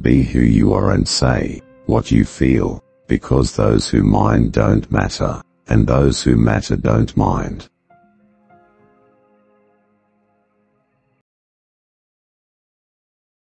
Be who you are and say what you feel, because those who mind don't matter, and those who matter don't mind.